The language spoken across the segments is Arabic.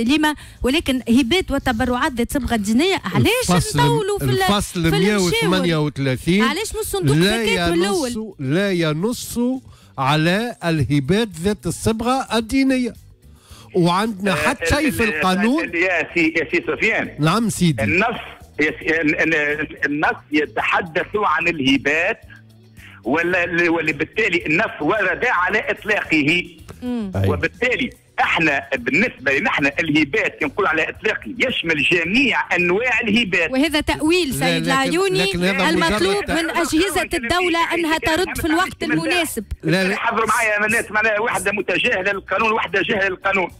لما ولكن هبات وتبرعات ذات صبغة دينية علاش نطولوا في الفصل 138 علاش من الصندوق زكاه من الأول؟ لا ينص على الهبات ذات الصبغة الدينية. وعندنا آه، حتى شيء في القانون يا سي يا سي سفيان. نعم سيدي. النص النص يتحدث عن الهبات ولا وبالتالي النص ورد على إطلاقه. وبالتالي إحنا بالنسبة لنا الهبات نقول على اطلاقي يشمل جميع أنواع الهبات. وهذا تأويل سيد العيوني المطلوب من أجهزة الدولة أنها ترد في الوقت المناسب. لا لا. حضروا معايا الناس معناها واحدة متجاهلة للقانون واحدة جاهلة للقانون.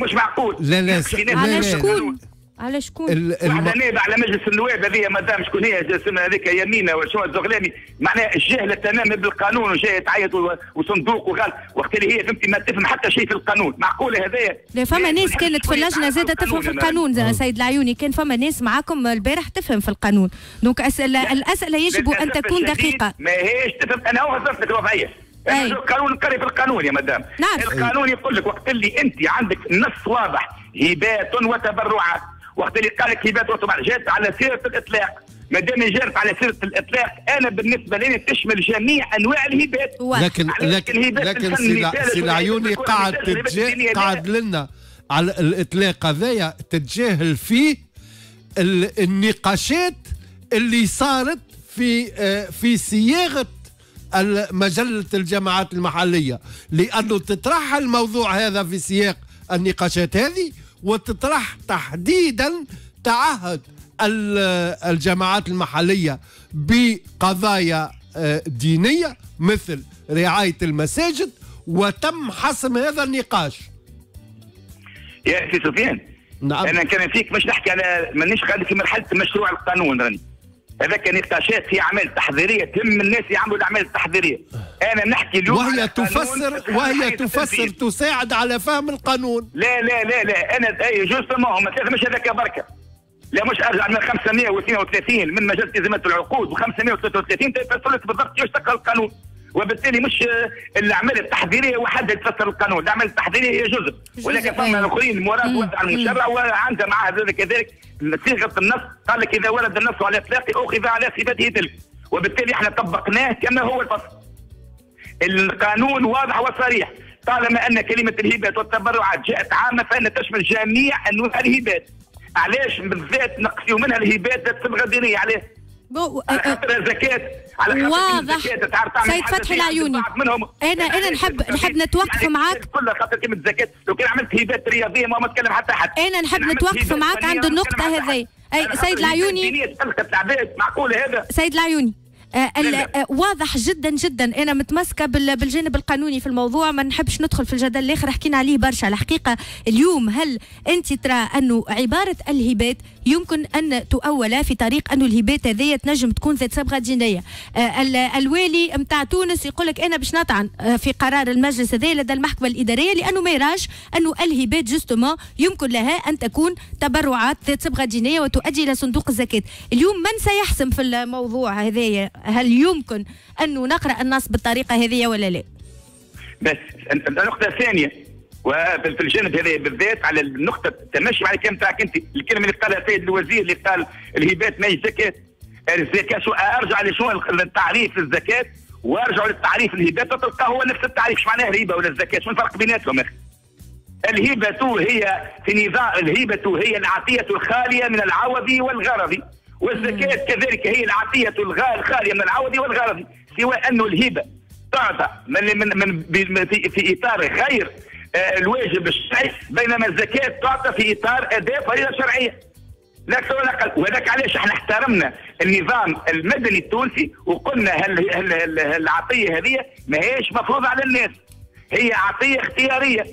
مش معقول. لا لا على شكون؟ على شكون؟ واحدة نائبة على مجلس النواب هذه مدام شكون هي اسمها هذيك يمينة وشو الزغلاني معناها الجهلة تماما بالقانون وجاية تعيط وصندوق وغل وقت اللي هي فهمتي ما تفهم حتى شيء في القانون. معقولة هذايا لا فما ناس كانت في اللجنة زادة تفهم في القانون سيد العيوني. كان فما ناس معاكم البارح تفهم في القانون. دونك أسئلة الأسئلة يجب أن تكون دقيقة. ما هيش تفهم. أنا هو لك الوضعية. القانون قري في القانون يا مدام. نعم. القانون يقول لك وقت اللي أنت عندك نص واضح هبات وتبرعات. وقت اللي قال لك هبات وطبعا جات على سيرة الإطلاق. ما دام جرت على سيرة الإطلاق. أنا بالنسبة لي تشمل جميع أنواع الهبات. لكن لكن لكن سي العيوني قاعد تتجا... قاعد لنا على الإطلاق هذايا تتجاهل فيه النقاشات اللي صارت في آه، في صياغة مجله الجماعات المحلية. لأنه تطرح الموضوع هذا في سياق النقاشات هذه وتطرح تحديدا تعهد الجماعات المحلية بقضايا آه، دينية مثل رعاية المساجد وتم حسم هذا النقاش. يا سي سفيان نعم. أنا كان فيك مش نحكي على مانيش قاعد في مرحلة مشروع القانون راني. هذاك نقاشات في أعمال تحضيرية تهم الناس يعملوا الأعمال التحضيرية. أنا نحكي اليوم وهي تفسر وهي تفسر تساعد على فهم القانون. لا لا لا لا. أنا إي justement مش هذاك بركة. لا مش أرجع من 532 من مجله التزامات العقود. و533 تفسر لك بالضبط إيش تقرأ القانون. وبالتالي مش الاعمال التحضيريه وحدها تفسر القانون، الاعمال التحضيريه هي جزء, ولكن فما الأخرين مراد وضع المشرع وعندها معها كذلك صيغة النص. قال لك إذا ورد النص على اطلاقه أخذ على صفته تلك. وبالتالي إحنا طبقناه كما هو الفصل. القانون واضح وصريح. طالما أن كلمة الهبات والتبرعات جاءت عامة فانها تشمل جميع أنواع الهبات. علاش بالذات نقصوا منها الهبات ذات صبغة دينية؟ عليه؟ بو... على خاطر الزكاة على واضح. سيد فتحي العيوني. أنا أنا نحب نحب نتوقف يعني معاك. كلها خاطر كلمة زكاة. لو كان عملت هبات رياضية ما نتكلم حتى حد. أنا نحب نتوقف معاك عند النقطة هذه. أي سيد العيوني. سيد العيوني. آه، آه، واضح جدا جدا. أنا متمسكه بالجانب القانوني في الموضوع. ما نحبش ندخل في الجدل الآخر. حكينا عليه برشا. الحقيقة اليوم هل أنت ترى انه عبارة الهبات يمكن أن تؤول في طريق انه الهبات هذه تنجم تكون ذات صبغة دينية؟ آه، الوالي نتاع تونس يقول لك أنا باش نطعن في قرار المجلس هذا لدى المحكمة الإدارية لأنه ما يراش انه الهبات justement يمكن لها أن تكون تبرعات ذات صبغة دينية وتؤدي إلى صندوق الزكاة. اليوم من سيحسم في الموضوع هذايا؟ هل يمكن أن نقرأ النص بالطريقة هذه ولا لا؟ بس النقطة الثانية وفي الجانب هذا بالذات على النقطة تمشي مع الكلام تاعك أنت الكلمة اللي قالها السيد الوزير اللي قال الهبات ما زكاة. الزكاة أرجع لشو التعريف للزكاة وأرجع للتعريف. الهبات وتلقاه هو نفس التعريف شو معناه الهبة ولا الزكاة؟ شو الفرق بيناتهم أخي؟ الهبة هي في نظام الهبة هي العطية الخالية من العوض والغرض. والزكاة كذلك هي العطية الخالية من العوض والغرض سواء أنه الهبة تعطى من من من في إطار غير آه، الواجب الشرعي بينما الزكاة تعطى في إطار أداء فريضة شرعية. لا أكثر ولا أقل وذاك علاش؟ إحنا احترمنا النظام المدني التونسي وقلنا هل هل العطية هذه ما هيش مفروضة على الناس. هي عطية اختيارية.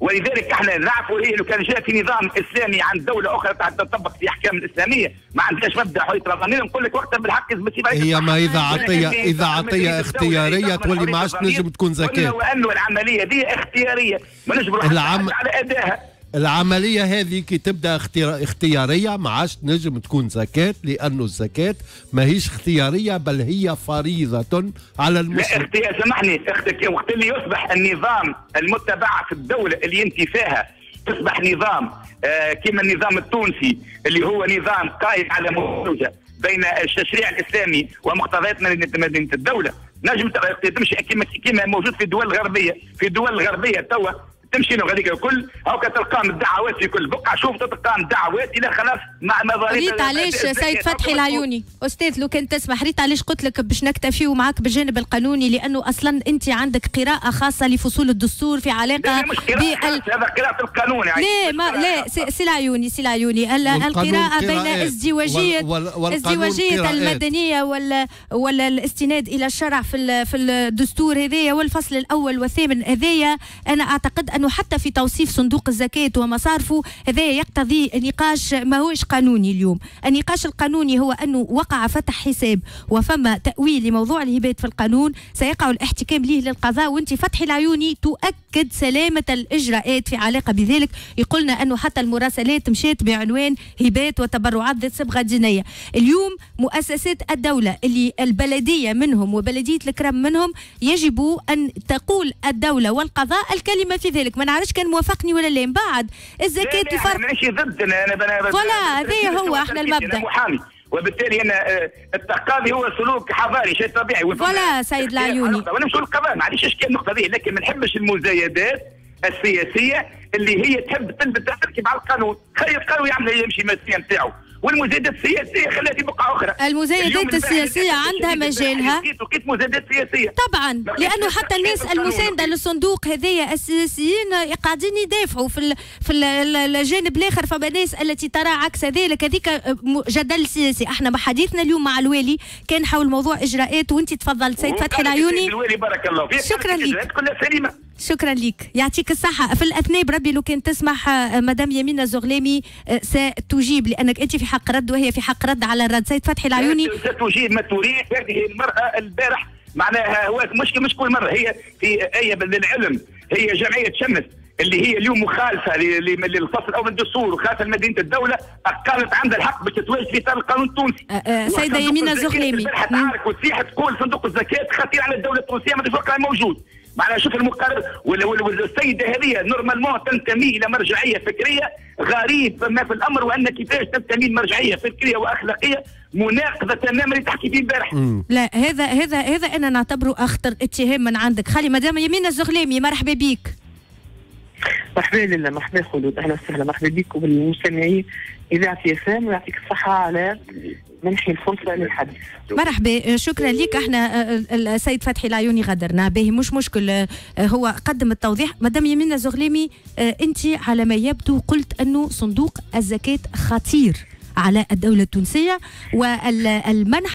ولذلك إحنا نعرفوا هي لو كان جاء في نظام إسلامي عند دولة أخرى تطبق في أحكام الإسلامية. ما عندهاش مبدأ حريه الرفاهيه نقول لك وقتها بالحق هي ما إذا عطيه إذا عطيه اختيارية تولي ما عادش تنجم تكون زكاة. وإنه العملية دي اختيارية. ما نجبروا العم... على أدائها. العملية هذه كي تبدأ اختيارية ما عادش تنجم تكون زكاة لأنه الزكاة ما هيش اختيارية بل هي فريضة على المسلم. لا أختي سامحني وقت اللي يصبح النظام المتبع في الدولة اللي انت فيها تصبح نظام آه كما النظام التونسي اللي هو نظام قائم على مخرجة بين التشريع الإسلامي ومقتضيات مدينه الدولة. نجم تمشي كما كما موجود في الدول الغربيه في الدول الغربيه توا تمشي له هذيك الكل هاو تلقاهم الدعوات في كل بقعة. شوف تلقاهم الدعوات إلى خلاص مع مظاهر ريت علاش سيد فتحي العيوني؟ أستاذ لو كان تسمح ريت علاش قلت لك باش نكتفيو معك بالجانب القانوني؟ لأنه أصلا أنت عندك قراءة خاصة لفصول الدستور في علاقة بال هذا قراءة القانون يعني. لا ما لا سي العيوني سي العيوني. القراءة بين ازدواجيه ازدواجية المدنية ولا ولا الاستناد إلى الشرع في في الدستور هذايا والفصل الأول والثامن هذايا. أنا أعتقد أن انه حتى في توصيف صندوق الزكاة ومصارفه. هذا يقتضي نقاش ما هوش قانوني اليوم. النقاش القانوني هو أنه وقع فتح حساب وفما تأويل لموضوع الهبات في القانون. سيقع الاحتكام به للقضاء وانت فتحي العيوني تؤكد سلامة الإجراءات في علاقة بذلك. يقولنا أنه حتى المراسلات مشات بعنوان هبات وتبرعات ذات صبغة دينيه اليوم مؤسسات الدولة اللي البلدية منهم وبلدية الكرم منهم يجب أن تقول الدولة والقضاء الكلمة في ذلك. ما نعرفش كان موافقني ولا لا. بعد الزكاة الفرق ماشي ضد أنا أنا voilà هذا هو إحنا المبدأ. محامي. وبالتالي أنا آه، التقاضي هو سلوك حضاري شيء طبيعي. voilà سيد العيوني؟ وأنا مش القضاء ما عنديش اشكال النقطة دي لكن ما نحبش المزايدات السياسية اللي هي تحب تلبس تركب على القانون. خلي القانون يعمل يمشي مسيا نتاعو والمزايدات السياسية خليها في بقعة أخرى. المزايدات السياسية عندها مجالها. وكيت مزايدات سياسيه طبعا لأنه حتى الناس المساندة للصندوق هذايا السياسيين قاعدين يدافعوا في في الجانب الآخر. فما ناس التي ترى عكس ذلك هذيك جدل سياسي. إحنا بحديثنا اليوم مع الوالي كان حول موضوع إجراءات وأنت تفضلت سيد فتحي العيوني. الوالي بارك الله فيك. شكرا لك. كلها سليمة. شكرا لك يعطيك الصحة. في الأثناء بربي لو كان تسمح آه، مدام يمينة الزغلامي آه، ستجيب لأنك أنت في حق رد وهي في حق رد على الرد. سيد فتحي العيوني. ستجيب ما تريد. هذه المرأة البارح معناها هو مشكلة مش كل مرة. هي في آية للعلم. هي جمعية شمس اللي هي اليوم مخالفة للفصل الأول من الدستور وخالفه لمدينه الدولة. قالت عندها الحق باش تتواجد في إطار القانون التونسي. سيدة يمينة الزغلامي. تعرف وتسيح تقول صندوق الزكاة خطير على الدولة التونسية ما تفرق موجود. معناها شوف المقرر والسيدة هذه نورمالمون تنتمي إلى مرجعية فكرية غريب ما في الأمر وأن كيفاش تنتمي لمرجعية فكرية وأخلاقية مناقضة تماما اللي تحكي فيه امبارح. لا هذا هذا هذا أنا نعتبره أخطر اتهام من عندك. خلي مدام يمين الزغلامي مرحبا بك مرحبا لله مرحبا خلود أهلا وسهلا مرحبا بك وبالمستمعين إذاعة ياسان ويعطيك الصحة على منحي الفرصة للحديث. مرحبا شكرا لك. إحنا السيد فتحي العيوني غدرنا به. مش مشكل هو قدم التوضيح. مدام يمينة زغليمي أنت على ما يبدو قلت أنه صندوق الزكاة خطير على الدولة التونسية والمنح